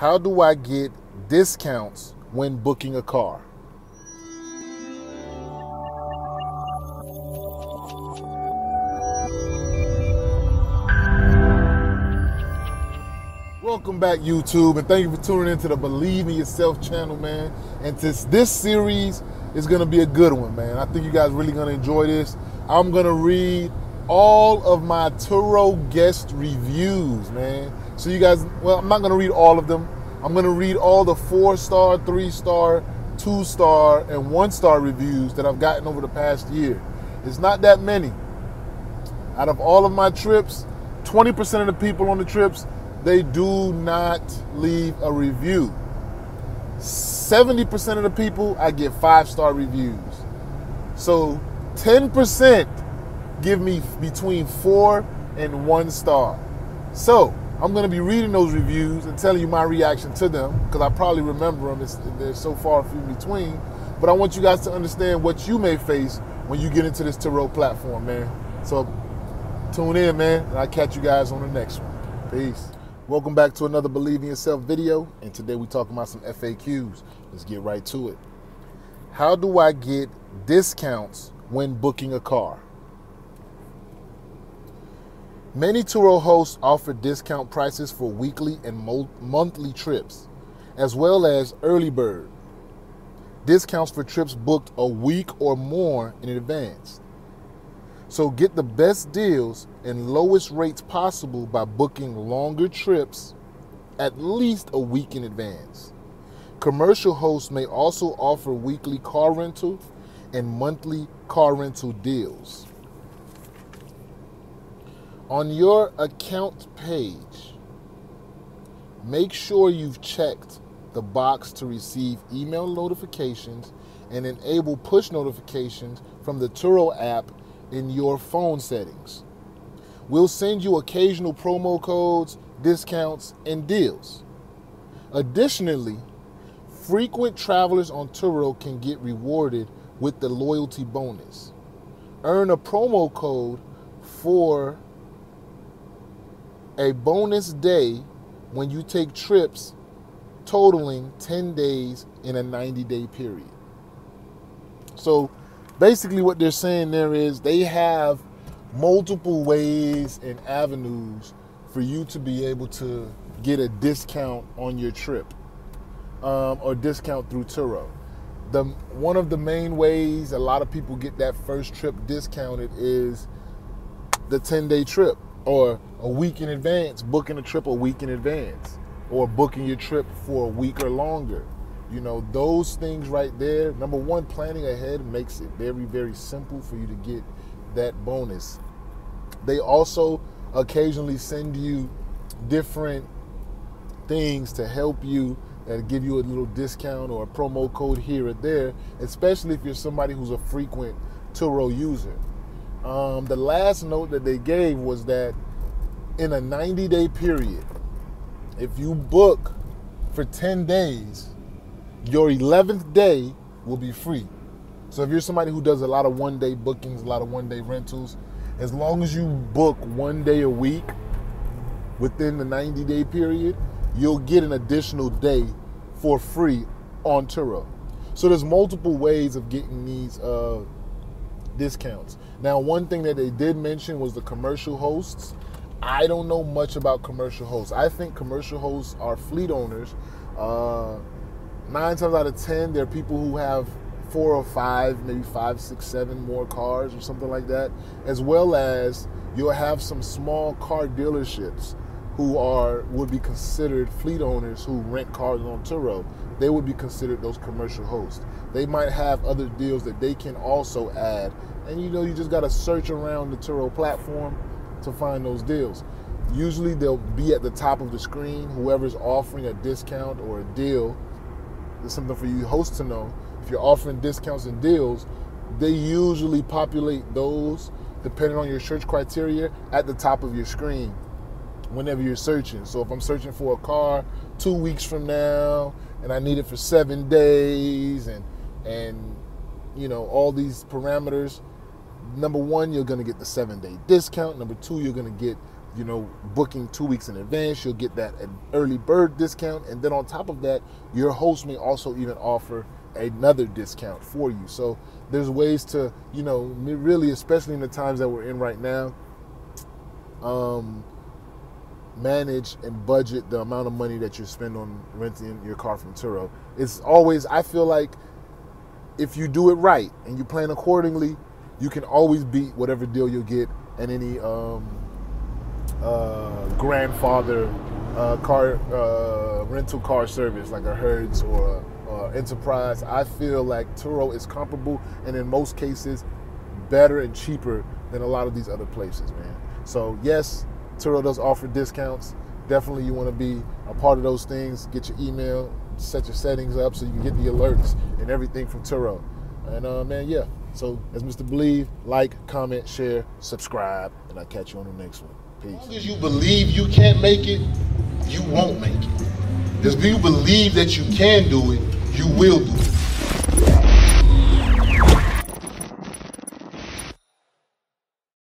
How do I get discounts when booking a car? Welcome back, YouTube, and thank you for tuning into the Believe in Yourself channel, man. And this this series is gonna be a good one, man. I think you guys really gonna enjoy this. I'm gonna read all of my Turo guest reviews, man. So you guys, well, I'm not gonna read all of them. I'm gonna read all the four star, three star, two star, and one star reviews that I've gotten over the past year. It's not that many. Out of all of my trips, 20% of the people on the trips they do not leave a review. 70% of the people, I get five star reviews. So 10% give me between four and one star. So I'm going to be reading those reviews and telling you my reaction to them because I probably remember them. It's, they're so far few between. But I want you guys to understand what you may face when you get into this Turo platform, man. So tune in, man, and I'll catch you guys on the next one. Peace. Welcome back to another Believe in Yourself video, and today we're talking about some FAQs. Let's get right to it. How do I get discounts when booking a car? Many Turo hosts offer discount prices for weekly and mo- monthly trips, as well as early bird discounts for trips booked a week or more in advance. So get the best deals and lowest rates possible by booking longer trips at least a week in advance. Commercial hosts may also offer weekly car rental and monthly car rental deals. On your account page, make sure you've checked the box to receive email notifications and enable push notifications from the Turo app in your phone settings. We'll send you occasional promo codes, discounts, and deals. Additionally, frequent travelers on Turo can get rewarded with the loyalty bonus. Earn a promo code for a bonus day when you take trips totaling 10 days in a 90 day period. So basically what they're saying there is they have multiple ways and avenues for you to be able to get a discount on your trip um, or discount through Turo. The one of the main ways a lot of people get that first trip discounted is the 10 day trip or a week in advance, booking a trip a week in advance or booking your trip for a week or longer. You know, those things right there, number one, planning ahead makes it very, very simple for you to get that bonus. They also occasionally send you different things to help you that give you a little discount or a promo code here or there, especially if you're somebody who's a frequent Turo user. Um, the last note that they gave was that in a 90 day period, if you book for 10 days, your 11th day will be free. So if you're somebody who does a lot of one day bookings, a lot of one day rentals, as long as you book one day a week within the 90 day period, you'll get an additional day for free on Turo. So there's multiple ways of getting these uh, discounts. Now, one thing that they did mention was the commercial hosts. I don't know much about commercial hosts. I think commercial hosts are fleet owners. Uh, nine times out of ten, there are people who have four or five, maybe five, six, seven more cars or something like that, as well as you'll have some small car dealerships who are would be considered fleet owners who rent cars on Turo. They would be considered those commercial hosts. They might have other deals that they can also add, and you know you just got to search around the Turo platform to find those deals. Usually they'll be at the top of the screen. Whoever's offering a discount or a deal it's something for you hosts to know. If you're offering discounts and deals, they usually populate those depending on your search criteria at the top of your screen whenever you're searching. So if I'm searching for a car two weeks from now and I need it for seven days and and you know all these parameters, number one, you're gonna get the seven day discount. Number two, you're gonna get you know, booking two weeks in advance, you'll get that early bird discount. And then on top of that, your host may also even offer another discount for you. So there's ways to, you know, really, especially in the times that we're in right now, um, manage and budget the amount of money that you spend on renting your car from Turo. It's always, I feel like, if you do it right and you plan accordingly, you can always beat whatever deal you'll get at any um, uh, grandfather uh, car uh, rental car service like a Hertz or a, Enterprise. I feel like Turo is comparable and in most cases better and cheaper than a lot of these other places, man. So yes, Turo does offer discounts. Definitely, you want to be a part of those things. Get your email, set your settings up so you can get the alerts and everything from Turo. And uh, man, yeah. So as Mr. Believe, like, comment, share, subscribe, and I'll catch you on the next one. Peace. As long as you believe you can't make it, you won't make it. If you believe that you can do it, you will do it.